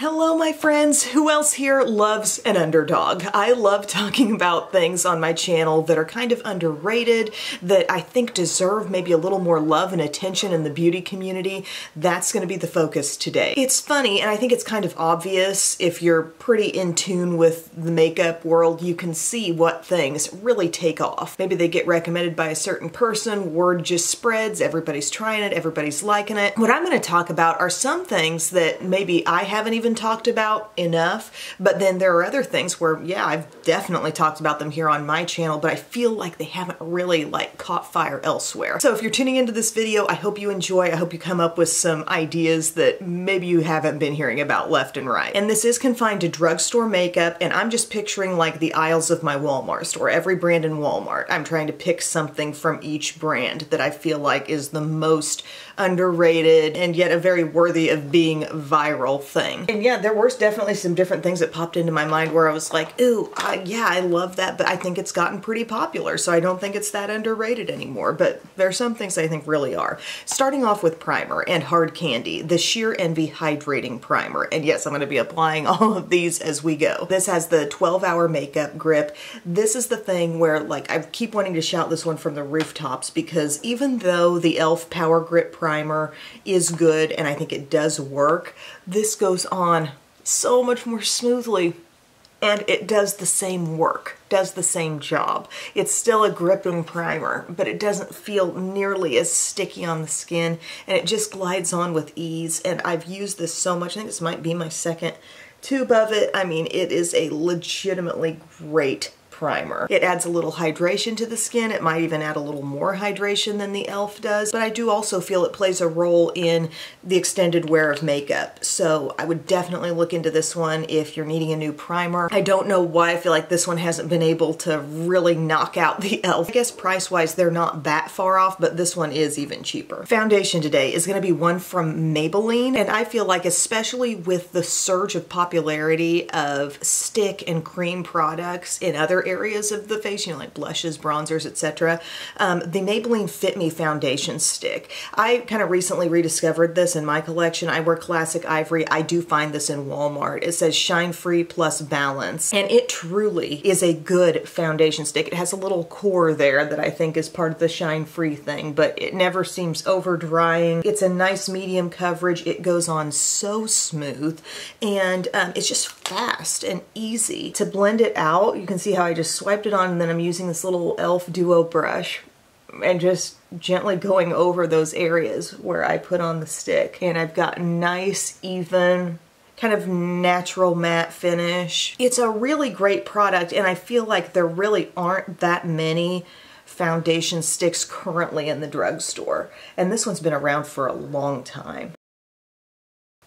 Hello, my friends. Who else here loves an underdog? I love talking about things on my channel that are kind of underrated, that I think deserve maybe a little more love and attention in the beauty community. That's going to be the focus today. It's funny, and I think it's kind of obvious if you're pretty in tune with the makeup world, you can see what things really take off. Maybe they get recommended by a certain person, word just spreads, everybody's trying it, everybody's liking it. What I'm going to talk about are some things that maybe I haven't even talked about enough, but then there are other things where, yeah, I've definitely talked about them here on my channel, but I feel like they haven't really like caught fire elsewhere. So if you're tuning into this video, I hope you enjoy. I hope you come up with some ideas that maybe you haven't been hearing about left and right. And this is confined to drugstore makeup, and I'm just picturing like the aisles of my Walmart store, every brand in Walmart. I'm trying to pick something from each brand that I feel like is the most underrated and yet a very worthy of being viral thing. And yeah, there were definitely some different things that popped into my mind where I was like, ooh, uh, yeah, I love that, but I think it's gotten pretty popular, so I don't think it's that underrated anymore. But there are some things I think really are. Starting off with primer and hard candy, the Sheer Envy Hydrating Primer. And yes, I'm going to be applying all of these as we go. This has the 12 hour makeup grip. This is the thing where like I keep wanting to shout this one from the rooftops because even though the e.l.f. Power Grip Primer primer is good and I think it does work. This goes on so much more smoothly and it does the same work, does the same job. It's still a gripping primer, but it doesn't feel nearly as sticky on the skin and it just glides on with ease. And I've used this so much, I think this might be my second tube of it. I mean, it is a legitimately great primer. It adds a little hydration to the skin. It might even add a little more hydration than the e.l.f. does, but I do also feel it plays a role in the extended wear of makeup. So I would definitely look into this one if you're needing a new primer. I don't know why I feel like this one hasn't been able to really knock out the e.l.f. I guess price-wise they're not that far off, but this one is even cheaper. Foundation today is gonna be one from Maybelline, and I feel like especially with the surge of popularity of stick and cream products in other areas of the face, you know, like blushes, bronzers, etc. Um, the Maybelline Fit Me Foundation Stick. I kind of recently rediscovered this in my collection. I wear Classic Ivory. I do find this in Walmart. It says Shine Free Plus Balance, and it truly is a good foundation stick. It has a little core there that I think is part of the Shine Free thing, but it never seems over drying. It's a nice medium coverage. It goes on so smooth, and um, it's just fast and easy. To blend it out, you can see how I just swiped it on and then I'm using this little e.l.f. Duo brush and just gently going over those areas where I put on the stick. And I've got nice, even, kind of natural matte finish. It's a really great product and I feel like there really aren't that many foundation sticks currently in the drugstore. And this one's been around for a long time.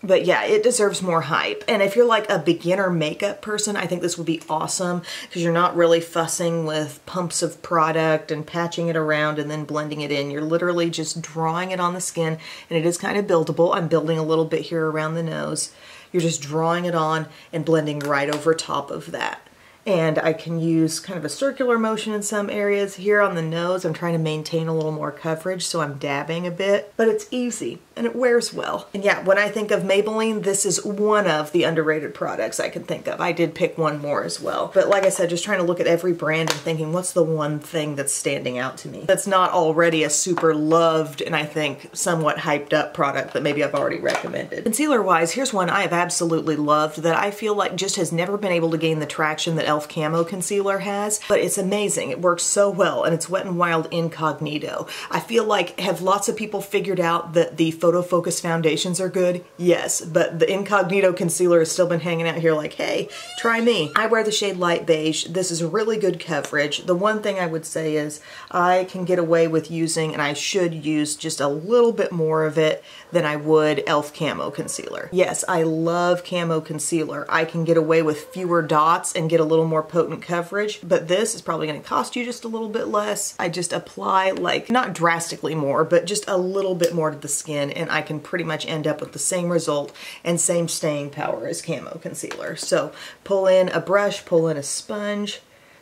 But yeah, it deserves more hype. And if you're like a beginner makeup person, I think this would be awesome because you're not really fussing with pumps of product and patching it around and then blending it in. You're literally just drawing it on the skin and it is kind of buildable. I'm building a little bit here around the nose. You're just drawing it on and blending right over top of that and I can use kind of a circular motion in some areas. Here on the nose, I'm trying to maintain a little more coverage, so I'm dabbing a bit, but it's easy and it wears well. And yeah, when I think of Maybelline, this is one of the underrated products I can think of. I did pick one more as well. But like I said, just trying to look at every brand and thinking, what's the one thing that's standing out to me? That's not already a super loved and I think somewhat hyped up product that maybe I've already recommended. Concealer wise, here's one I have absolutely loved that I feel like just has never been able to gain the traction that e.l.f. Camo Concealer has, but it's amazing. It works so well and it's Wet n Wild Incognito. I feel like have lots of people figured out that the Photo Focus foundations are good? Yes, but the Incognito concealer has still been hanging out here like, hey, try me. I wear the shade Light Beige. This is really good coverage. The one thing I would say is I can get away with using, and I should use just a little bit more of it than I would e.l.f. Camo Concealer. Yes, I love Camo Concealer. I can get away with fewer dots and get a little more potent coverage, but this is probably gonna cost you just a little bit less. I just apply like, not drastically more, but just a little bit more to the skin and I can pretty much end up with the same result and same staying power as Camo Concealer. So pull in a brush, pull in a sponge.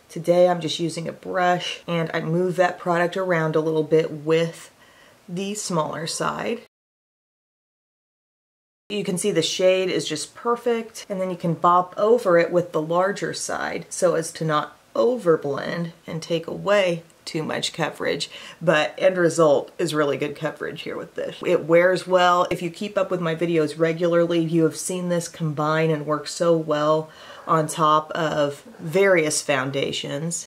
Today I'm just using a brush and I move that product around a little bit with the smaller side You can see the shade is just perfect and then you can bop over it with the larger side so as to not overblend and take away too much coverage, but end result is really good coverage here with this. It wears well. If you keep up with my videos regularly, you have seen this combine and work so well on top of various foundations.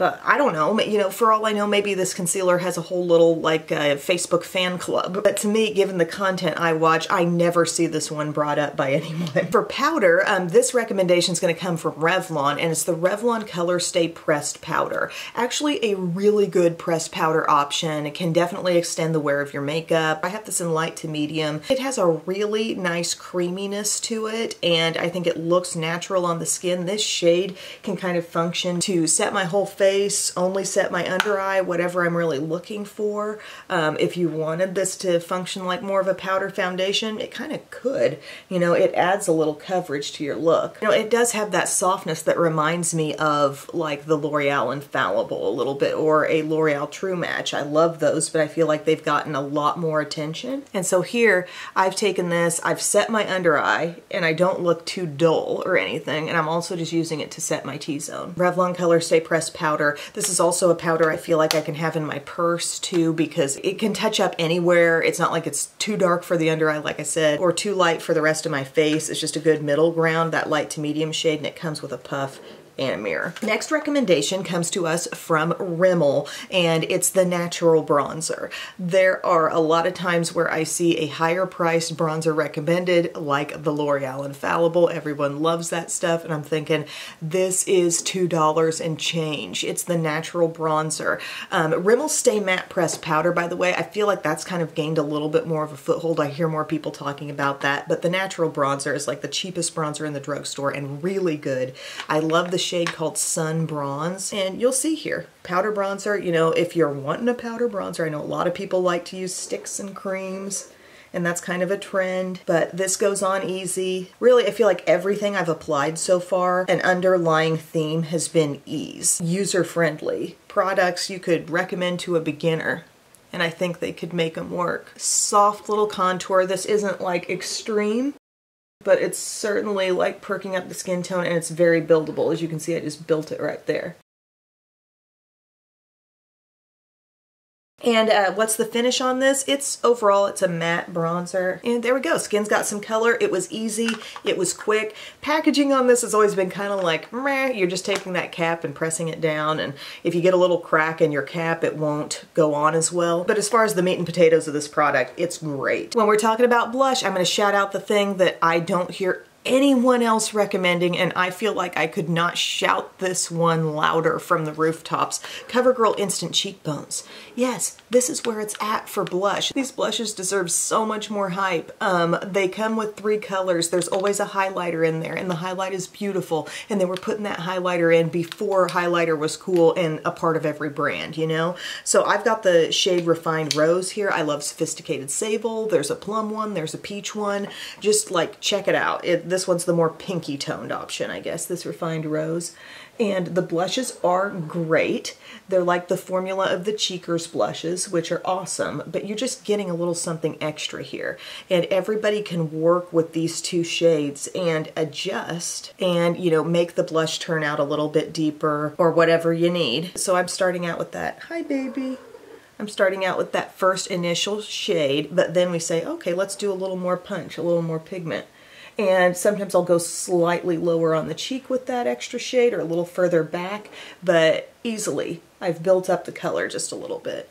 But I don't know, you know, for all I know, maybe this concealer has a whole little like uh, Facebook fan club. But to me, given the content I watch, I never see this one brought up by anyone. For powder, um, this recommendation is going to come from Revlon and it's the Revlon Color Stay Pressed Powder. Actually a really good pressed powder option. It can definitely extend the wear of your makeup. I have this in light to medium. It has a really nice creaminess to it and I think it looks natural on the skin. This shade can kind of function to set my whole face only set my under eye, whatever I'm really looking for. Um, if you wanted this to function like more of a powder foundation, it kind of could. You know, it adds a little coverage to your look. You know, it does have that softness that reminds me of like the L'Oreal Infallible a little bit or a L'Oreal True Match. I love those, but I feel like they've gotten a lot more attention. And so here, I've taken this, I've set my under eye, and I don't look too dull or anything, and I'm also just using it to set my T-zone. Revlon Color Stay Pressed Powder powder. This is also a powder I feel like I can have in my purse too because it can touch up anywhere. It's not like it's too dark for the under eye, like I said, or too light for the rest of my face. It's just a good middle ground, that light to medium shade, and it comes with a puff and mirror. Next recommendation comes to us from Rimmel and it's the natural bronzer. There are a lot of times where I see a higher priced bronzer recommended like the L'Oreal Infallible. Everyone loves that stuff and I'm thinking this is $2 and change. It's the natural bronzer. Um, Rimmel Stay Matte Pressed Powder by the way, I feel like that's kind of gained a little bit more of a foothold. I hear more people talking about that but the natural bronzer is like the cheapest bronzer in the drugstore and really good. I love the shade called Sun Bronze. And you'll see here, powder bronzer, you know, if you're wanting a powder bronzer, I know a lot of people like to use sticks and creams and that's kind of a trend, but this goes on easy. Really, I feel like everything I've applied so far, an underlying theme has been ease. User-friendly. Products you could recommend to a beginner and I think they could make them work. Soft little contour. This isn't like extreme, but it's certainly like perking up the skin tone and it's very buildable. As you can see, I just built it right there. And uh, what's the finish on this? It's overall, it's a matte bronzer. And there we go, skin's got some color. It was easy, it was quick. Packaging on this has always been kind of like, meh, you're just taking that cap and pressing it down. And if you get a little crack in your cap, it won't go on as well. But as far as the meat and potatoes of this product, it's great. When we're talking about blush, I'm gonna shout out the thing that I don't hear anyone else recommending and I feel like I could not shout this one louder from the rooftops. CoverGirl Instant Cheekbones. Yes, this is where it's at for blush. These blushes deserve so much more hype. Um, they come with three colors. There's always a highlighter in there and the highlight is beautiful and they were putting that highlighter in before highlighter was cool and a part of every brand, you know? So I've got the shade Refined Rose here. I love Sophisticated Sable. There's a plum one. There's a peach one. Just like check it out. It, this one's the more pinky toned option, I guess, this Refined Rose. And the blushes are great. They're like the formula of the Cheekers blushes, which are awesome, but you're just getting a little something extra here. And everybody can work with these two shades and adjust and, you know, make the blush turn out a little bit deeper or whatever you need. So I'm starting out with that. Hi, baby. I'm starting out with that first initial shade, but then we say, okay, let's do a little more punch, a little more pigment and sometimes I'll go slightly lower on the cheek with that extra shade or a little further back, but easily I've built up the color just a little bit.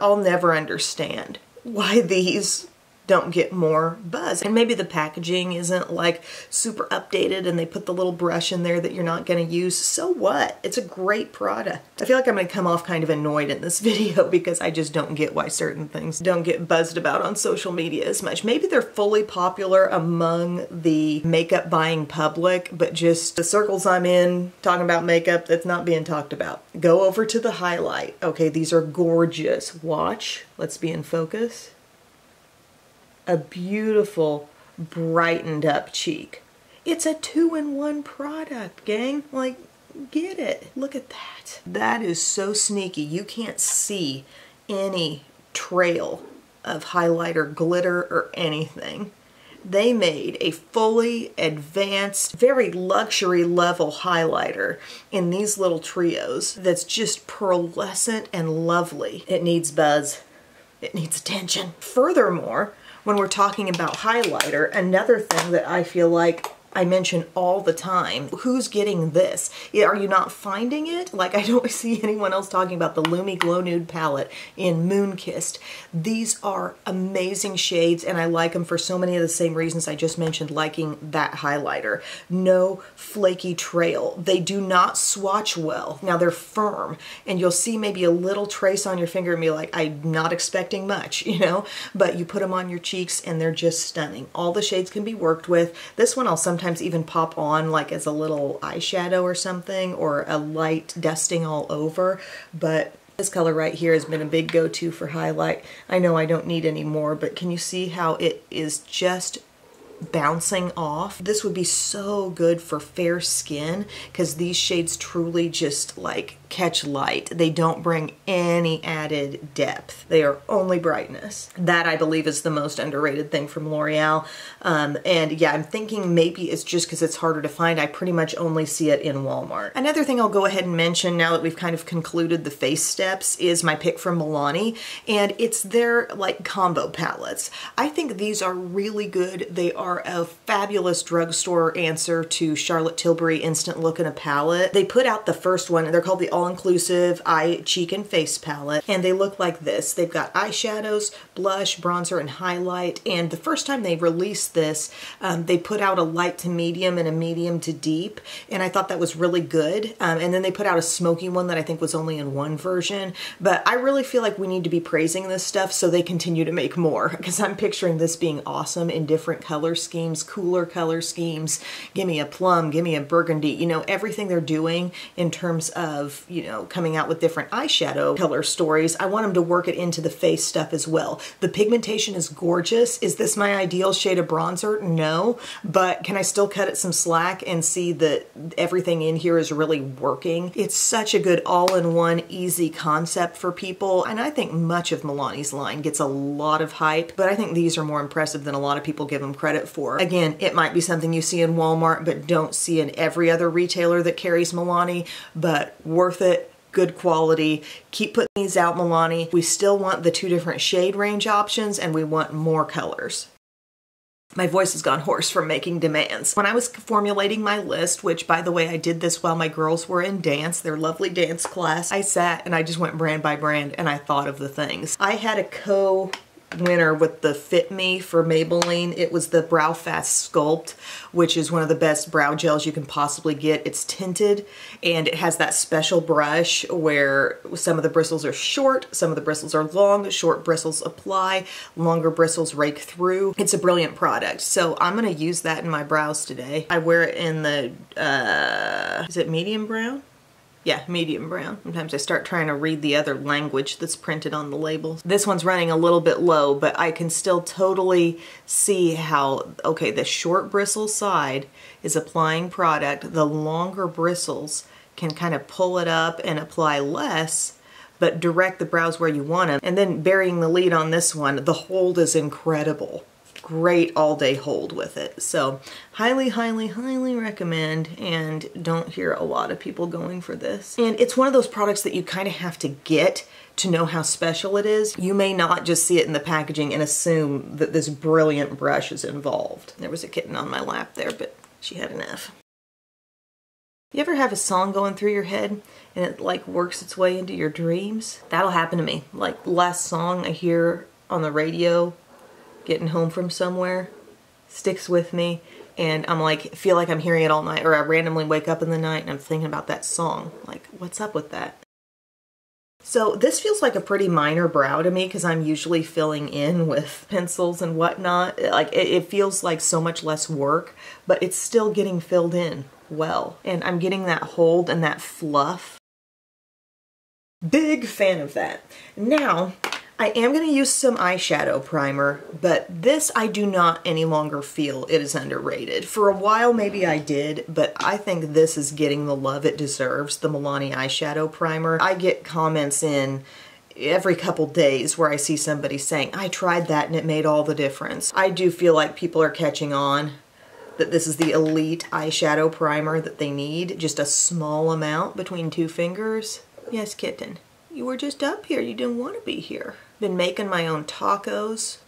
I'll never understand why these don't get more buzz. And maybe the packaging isn't like super updated and they put the little brush in there that you're not gonna use. So what? It's a great product. I feel like I'm gonna come off kind of annoyed in this video because I just don't get why certain things don't get buzzed about on social media as much. Maybe they're fully popular among the makeup buying public, but just the circles I'm in talking about makeup that's not being talked about. Go over to the highlight. Okay, these are gorgeous. Watch. Let's be in focus a beautiful brightened up cheek. It's a two-in-one product, gang. Like, get it. Look at that. That is so sneaky. You can't see any trail of highlighter glitter or anything. they made a fully advanced, very luxury level highlighter in these little trios that's just pearlescent and lovely. It needs buzz. It needs attention. Furthermore, when we're talking about highlighter, another thing that I feel like I mention all the time. Who's getting this? Are you not finding it? Like I don't see anyone else talking about the Lumi Glow Nude palette in Moonkissed. These are amazing shades and I like them for so many of the same reasons I just mentioned liking that highlighter. No flaky trail. They do not swatch well. Now they're firm and you'll see maybe a little trace on your finger and be like, I'm not expecting much, you know? But you put them on your cheeks and they're just stunning. All the shades can be worked with. This one I'll sometimes sometimes even pop on like as a little eyeshadow or something or a light dusting all over. But this color right here has been a big go-to for highlight. I know I don't need any more, but can you see how it is just bouncing off. This would be so good for fair skin because these shades truly just like catch light. They don't bring any added depth. They are only brightness. That I believe is the most underrated thing from L'Oreal. Um, and yeah, I'm thinking maybe it's just because it's harder to find. I pretty much only see it in Walmart. Another thing I'll go ahead and mention now that we've kind of concluded the face steps is my pick from Milani and it's their like combo palettes. I think these are really good. They are a fabulous drugstore answer to Charlotte Tilbury Instant Look in a palette. They put out the first one, they're called the all-inclusive eye, cheek, and face palette. And they look like this. They've got eyeshadows, blush, bronzer, and highlight. And the first time they released this, um, they put out a light to medium and a medium to deep. And I thought that was really good. Um, and then they put out a smoky one that I think was only in one version. But I really feel like we need to be praising this stuff so they continue to make more. Because I'm picturing this being awesome in different color schemes, cooler color schemes. Give me a plum, give me a burgundy. You know, everything they're doing in terms of you know, coming out with different eyeshadow color stories, I want them to work it into the face stuff as well. The pigmentation is gorgeous. Is this my ideal shade of bronzer? No, but can I still cut it some slack and see that everything in here is really working? It's such a good all-in-one easy concept for people, and I think much of Milani's line gets a lot of hype, but I think these are more impressive than a lot of people give them credit for. Again, it might be something you see in Walmart, but don't see in every other retailer that carries Milani, but worth it, good quality. Keep putting these out, Milani. We still want the two different shade range options and we want more colors. My voice has gone hoarse from making demands. When I was formulating my list, which by the way, I did this while my girls were in dance, their lovely dance class, I sat and I just went brand by brand and I thought of the things. I had a co winner with the Fit Me for Maybelline. It was the Brow Fast Sculpt, which is one of the best brow gels you can possibly get. It's tinted and it has that special brush where some of the bristles are short, some of the bristles are long, short bristles apply, longer bristles rake through. It's a brilliant product. So I'm gonna use that in my brows today. I wear it in the, uh, is it medium brown? Yeah, medium brown. Sometimes I start trying to read the other language that's printed on the labels. This one's running a little bit low, but I can still totally see how, okay, the short bristle side is applying product. The longer bristles can kind of pull it up and apply less but direct the brows where you want them. And then burying the lead on this one, the hold is incredible great all day hold with it. So highly, highly, highly recommend and don't hear a lot of people going for this. And it's one of those products that you kind of have to get to know how special it is. You may not just see it in the packaging and assume that this brilliant brush is involved. There was a kitten on my lap there, but she had enough. You ever have a song going through your head and it like works its way into your dreams? That'll happen to me. Like last song I hear on the radio getting home from somewhere sticks with me and I'm like feel like I'm hearing it all night or I randomly wake up in the night and I'm thinking about that song. Like what's up with that? So this feels like a pretty minor brow to me because I'm usually filling in with pencils and whatnot. Like it, it feels like so much less work but it's still getting filled in well and I'm getting that hold and that fluff. Big fan of that. Now I am going to use some eyeshadow primer, but this I do not any longer feel it is underrated. For a while maybe I did, but I think this is getting the love it deserves, the Milani eyeshadow primer. I get comments in every couple days where I see somebody saying, I tried that and it made all the difference. I do feel like people are catching on that this is the elite eyeshadow primer that they need, just a small amount between two fingers. Yes, kitten, you were just up here. You didn't want to be here. Been making my own tacos.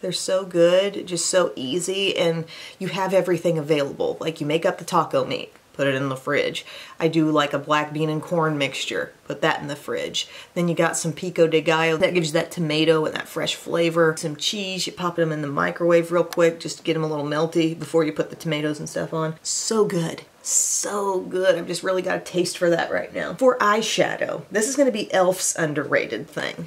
They're so good, just so easy, and you have everything available. Like you make up the taco meat, put it in the fridge. I do like a black bean and corn mixture, put that in the fridge. Then you got some pico de gallo, that gives you that tomato and that fresh flavor. Some cheese, you pop them in the microwave real quick just to get them a little melty before you put the tomatoes and stuff on. So good so good. I've just really got a taste for that right now. For eyeshadow, this is gonna be e.l.f.'s underrated thing.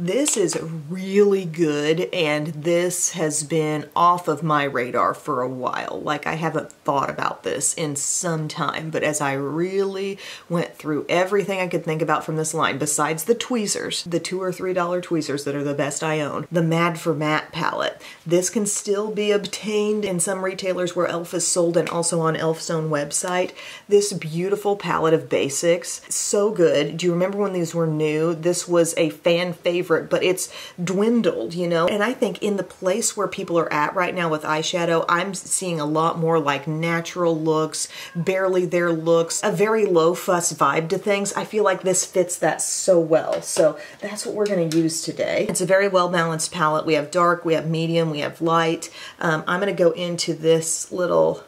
This is really good and this has been off of my radar for a while. Like I haven't thought about this in some time, but as I really went through everything I could think about from this line, besides the tweezers, the two or three dollar tweezers that are the best I own, the Mad for Matte palette, this can still be obtained in some retailers where e.l.f. is sold and also on e.l.f.'s own website. This beautiful palette of basics, so good. Do you remember when these were new? This was a fan favorite favorite, but it's dwindled, you know? And I think in the place where people are at right now with eyeshadow, I'm seeing a lot more like natural looks, barely there looks, a very low fuss vibe to things. I feel like this fits that so well. So that's what we're gonna use today. It's a very well balanced palette. We have dark, we have medium, we have light. Um, I'm gonna go into this little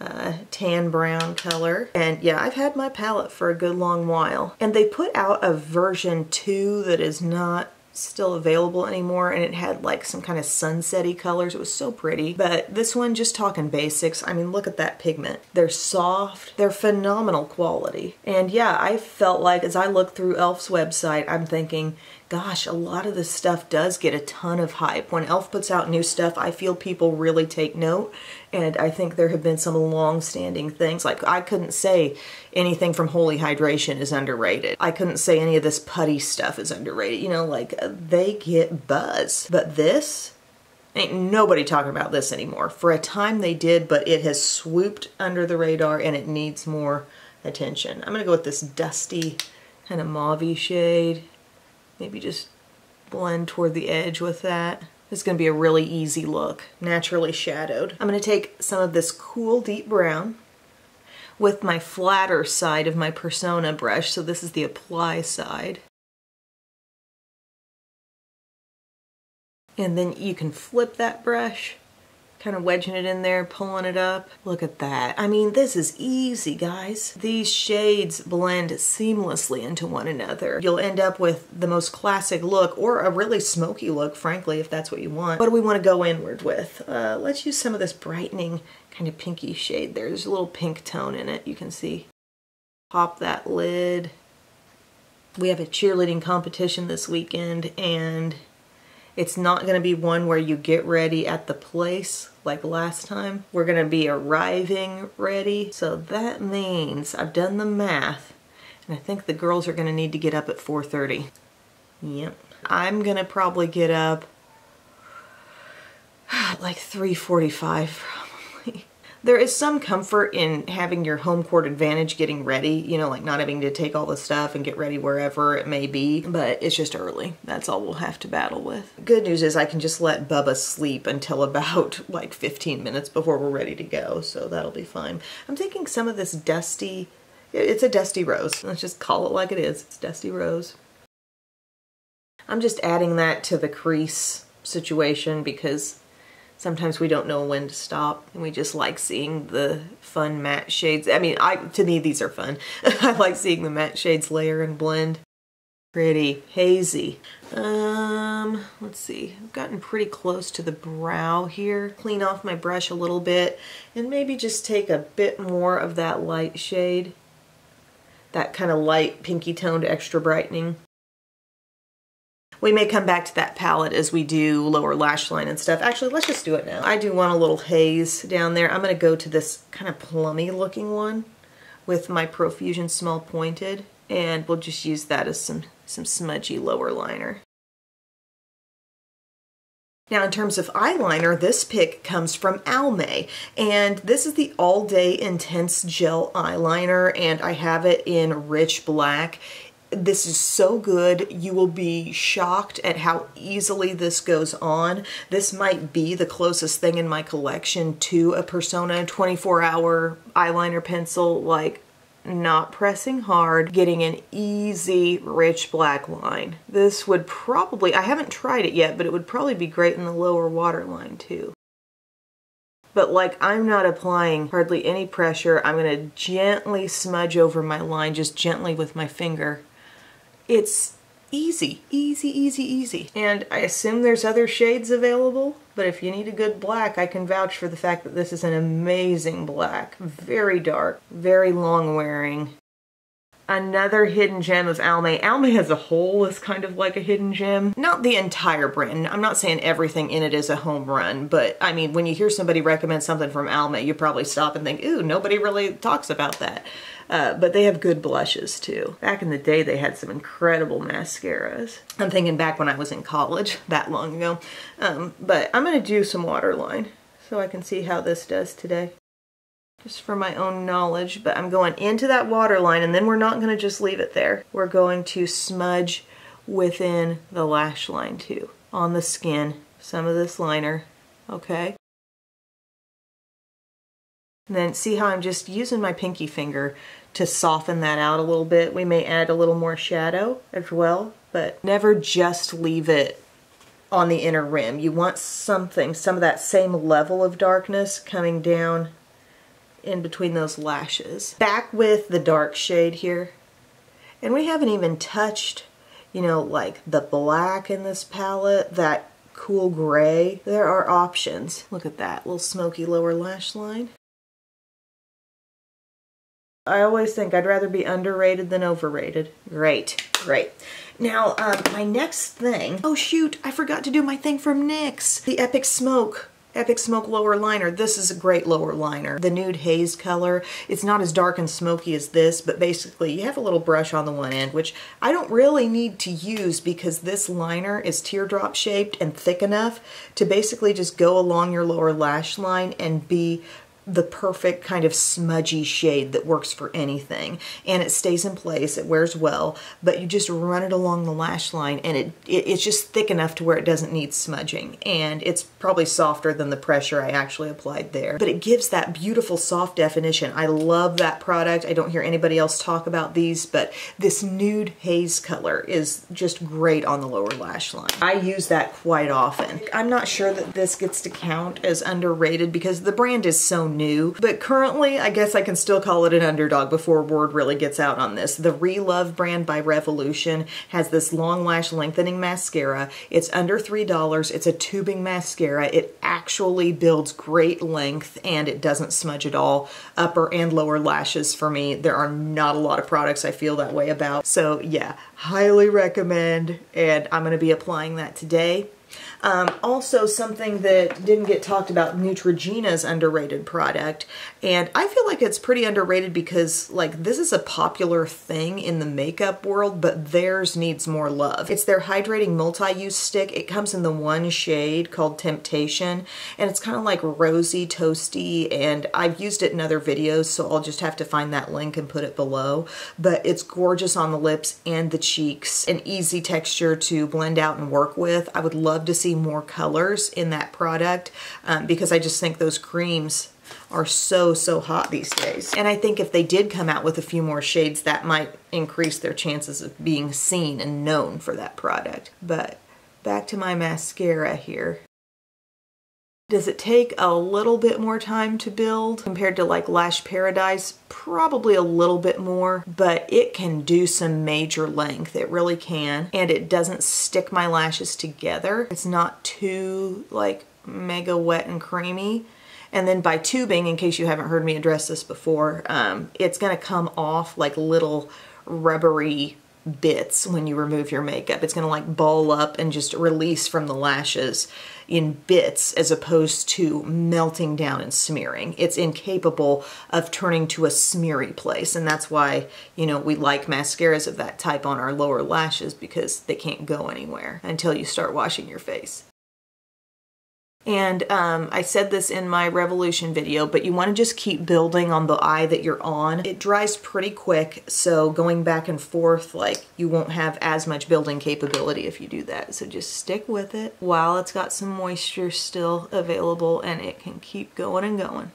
uh, tan brown color. And yeah, I've had my palette for a good long while. And they put out a version 2 that is not still available anymore and it had like some kind of sunsetty colors. It was so pretty. But this one, just talking basics, I mean, look at that pigment. They're soft, they're phenomenal quality. And yeah, I felt like as I looked through e.l.f.'s website, I'm thinking, gosh, a lot of this stuff does get a ton of hype. When e.l.f. puts out new stuff, I feel people really take note. And I think there have been some long-standing things. Like, I couldn't say anything from Holy Hydration is underrated. I couldn't say any of this putty stuff is underrated. You know, like, uh, they get buzz. But this, Ain't nobody talking about this anymore. For a time they did, but it has swooped under the radar and it needs more attention. I'm gonna go with this dusty kind of mauve shade. Maybe just blend toward the edge with that. This is going to be a really easy look, naturally shadowed. I'm going to take some of this cool deep brown with my flatter side of my Persona brush, so this is the apply side. And then you can flip that brush kind of wedging it in there, pulling it up. Look at that. I mean, this is easy, guys. These shades blend seamlessly into one another. You'll end up with the most classic look or a really smoky look, frankly, if that's what you want. What do we want to go inward with? Uh, let's use some of this brightening kind of pinky shade there. There's a little pink tone in it, you can see. Pop that lid. We have a cheerleading competition this weekend and it's not going to be one where you get ready at the place like last time. We're going to be arriving ready. So that means I've done the math and I think the girls are going to need to get up at 4.30. Yep. I'm going to probably get up like 3.45 there is some comfort in having your home court advantage getting ready, you know, like not having to take all the stuff and get ready wherever it may be, but it's just early. That's all we'll have to battle with. Good news is I can just let Bubba sleep until about like 15 minutes before we're ready to go, so that'll be fine. I'm taking some of this dusty, it's a dusty rose. Let's just call it like it is. It's dusty rose. I'm just adding that to the crease situation because sometimes we don't know when to stop and we just like seeing the fun matte shades. I mean, I to me these are fun. I like seeing the matte shades layer and blend. Pretty hazy. Um, let's see. I've gotten pretty close to the brow here. Clean off my brush a little bit and maybe just take a bit more of that light shade. That kind of light pinky toned extra brightening. We may come back to that palette as we do lower lash line and stuff. Actually, let's just do it now. I do want a little haze down there. I'm going to go to this kind of plummy looking one with my Profusion Small Pointed, and we'll just use that as some, some smudgy lower liner. Now in terms of eyeliner, this pick comes from Almay, and this is the All Day Intense Gel Eyeliner, and I have it in Rich Black This is so good. You will be shocked at how easily this goes on. This might be the closest thing in my collection to a Persona 24 hour eyeliner pencil. Like not pressing hard, getting an easy rich black line. This would probably, I haven't tried it yet, but it would probably be great in the lower waterline too. But like I'm not applying hardly any pressure, I'm gonna gently smudge over my line, just gently with my finger. It's easy, easy, easy, easy. And I assume there's other shades available, but if you need a good black, I can vouch for the fact that this is an amazing black. Very dark, very long wearing. Another hidden gem of Almay. Almay as a whole is kind of like a hidden gem. Not the entire brand. I'm not saying everything in it is a home run, but I mean, when you hear somebody recommend something from Almay, you probably stop and think, ooh, nobody really talks about that. Uh, but they have good blushes too. Back in the day, they had some incredible mascaras. I'm thinking back when I was in college, that long ago. Um, but I'm gonna do some waterline so I can see how this does today just for my own knowledge, but I'm going into that waterline and then we're not gonna just leave it there. We're going to smudge within the lash line too, on the skin, some of this liner, okay? And then see how I'm just using my pinky finger to soften that out a little bit. We may add a little more shadow as well, but never just leave it on the inner rim. You want something, some of that same level of darkness coming down in between those lashes. Back with the dark shade here. And we haven't even touched, you know, like the black in this palette, that cool gray. There are options. Look at that little smoky lower lash line. I always think I'd rather be underrated than overrated. Great, great. Now, um, my next thing, oh shoot, I forgot to do my thing from NYX, the Epic Smoke Epic Smoke Lower Liner. This is a great lower liner. The nude haze color. It's not as dark and smoky as this, but basically you have a little brush on the one end, which I don't really need to use because this liner is teardrop shaped and thick enough to basically just go along your lower lash line and be the perfect kind of smudgy shade that works for anything. And it stays in place it wears well but you just run it along the lash line and it, it, it's just thick enough to where it doesn't need smudging. And it's probably softer than the pressure I actually applied there. But it gives that beautiful soft definition. I love that product. I don't hear anybody else talk about these but this nude haze color is just great on the lower lash line. I use that quite often. I'm not sure that this gets to count as underrated because the brand is so new, but currently I guess I can still call it an underdog before word really gets out on this. The Relove brand by Revolution has this long lash lengthening mascara. It's under $3. It's a tubing mascara. It actually builds great length and it doesn't smudge at all. Upper and lower lashes for me. There are not a lot of products I feel that way about. So yeah, highly recommend and I'm going to be applying that today. Um, also, something that didn't get talked about, Neutrogena's underrated product. And I feel like it's pretty underrated because, like, this is a popular thing in the makeup world, but theirs needs more love. It's their hydrating multi-use stick. It comes in the one shade called Temptation, and it's kind of like rosy, toasty, and I've used it in other videos, so I'll just have to find that link and put it below. But it's gorgeous on the lips and the cheeks, an easy texture to blend out and work with. I would love to see see more colors in that product um, because I just think those creams are so, so hot these days. And I think if they did come out with a few more shades, that might increase their chances of being seen and known for that product. But back to my mascara here. Does it take a little bit more time to build compared to like Lash Paradise? Probably a little bit more, but it can do some major length. It really can. And it doesn't stick my lashes together. It's not too like mega wet and creamy. And then by tubing, in case you haven't heard me address this before, um, it's gonna come off like little rubbery bits when you remove your makeup. It's gonna like ball up and just release from the lashes in bits as opposed to melting down and smearing. It's incapable of turning to a smeary place and that's why, you know, we like mascaras of that type on our lower lashes because they can't go anywhere until you start washing your face. And um, I said this in my Revolution video, but you want to just keep building on the eye that you're on. It dries pretty quick, so going back and forth, like you won't have as much building capability if you do that. So just stick with it while it's got some moisture still available and it can keep going and going.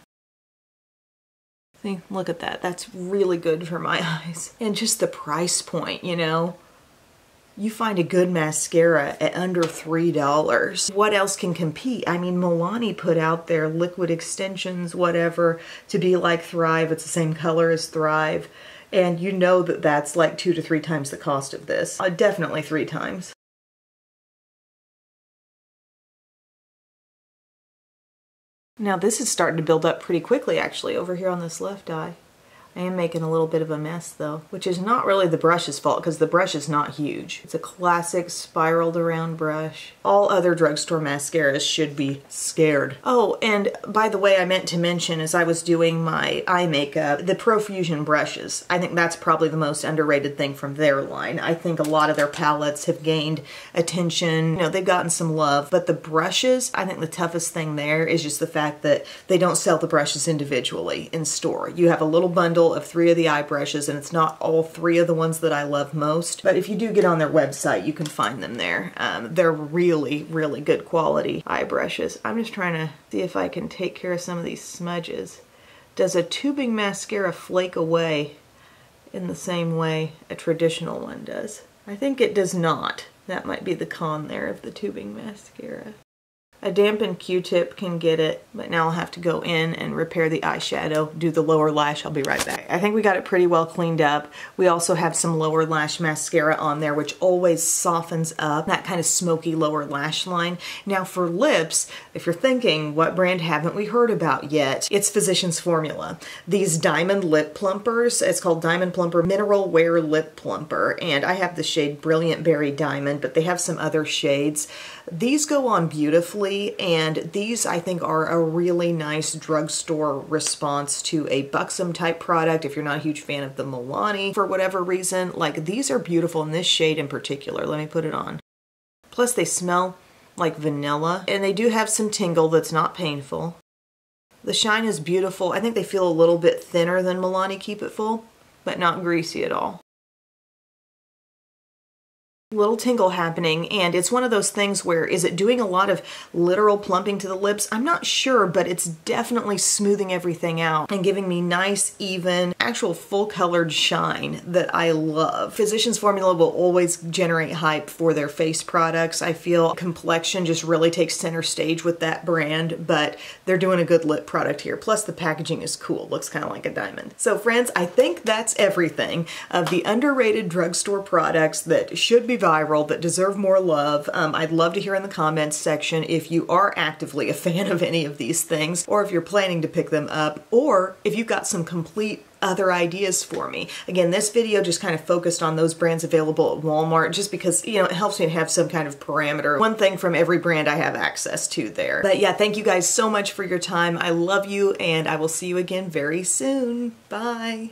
Look at that. That's really good for my eyes. And just the price point, you know? You find a good mascara at under $3. What else can compete? I mean, Milani put out their liquid extensions, whatever, to be like Thrive. It's the same color as Thrive. And you know that that's like two to three times the cost of this. Uh, definitely three times. Now this is starting to build up pretty quickly actually over here on this left eye. I am making a little bit of a mess though, which is not really the brush's fault because the brush is not huge. It's a classic spiraled around brush. All other drugstore mascaras should be scared. Oh, and by the way, I meant to mention as I was doing my eye makeup, the Profusion brushes. I think that's probably the most underrated thing from their line. I think a lot of their palettes have gained attention. You know, they've gotten some love, but the brushes, I think the toughest thing there is just the fact that they don't sell the brushes individually in store. You have a little of three of the eye brushes and it's not all three of the ones that I love most. But if you do get on their website, you can find them there. Um, they're really, really good quality eye brushes. I'm just trying to see if I can take care of some of these smudges. Does a tubing mascara flake away in the same way a traditional one does? I think it does not. That might be the con there of the tubing mascara. A dampened Q-tip can get it, but now I'll have to go in and repair the eyeshadow, do the lower lash. I'll be right back. I think we got it pretty well cleaned up. We also have some lower lash mascara on there, which always softens up that kind of smoky lower lash line. Now for lips, if you're thinking, what brand haven't we heard about yet? It's Physicians Formula. These Diamond Lip Plumpers, it's called Diamond Plumper Mineral Wear Lip Plumper, and I have the shade Brilliant Berry Diamond, but they have some other shades. These go on beautifully and these I think are a really nice drugstore response to a Buxom type product if you're not a huge fan of the Milani for whatever reason. Like these are beautiful in this shade in particular. Let me put it on. Plus they smell like vanilla and they do have some tingle that's not painful. The shine is beautiful. I think they feel a little bit thinner than Milani Keep It Full, but not greasy at all little tingle happening and it's one of those things where is it doing a lot of literal plumping to the lips? I'm not sure but it's definitely smoothing everything out and giving me nice even actual full colored shine that I love. Physicians Formula will always generate hype for their face products. I feel complexion just really takes center stage with that brand but they're doing a good lip product here. Plus the packaging is cool. Looks kind of like a diamond. So friends I think that's everything of the underrated drugstore products that should be viral that deserve more love. Um, I'd love to hear in the comments section if you are actively a fan of any of these things or if you're planning to pick them up or if you've got some complete other ideas for me. Again, this video just kind of focused on those brands available at Walmart just because, you know, it helps me to have some kind of parameter. One thing from every brand I have access to there. But yeah, thank you guys so much for your time. I love you and I will see you again very soon. Bye.